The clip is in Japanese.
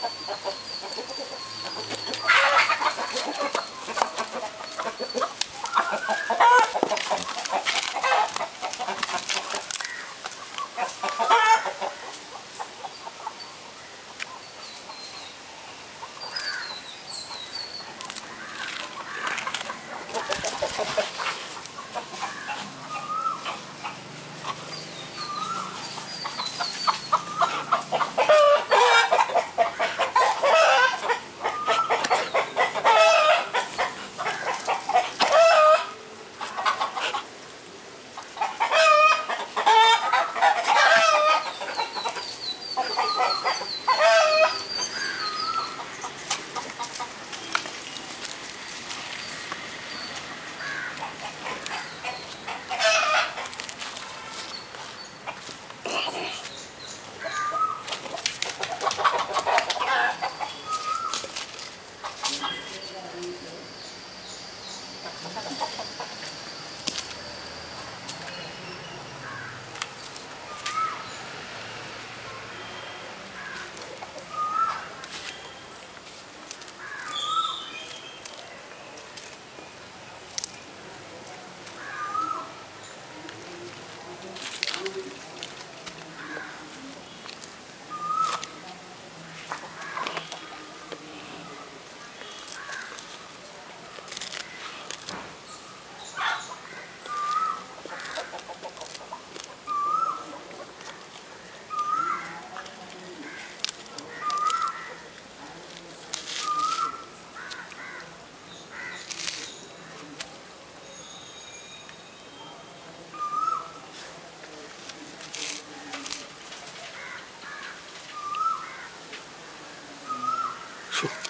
ハハハハ! Okay. beautiful.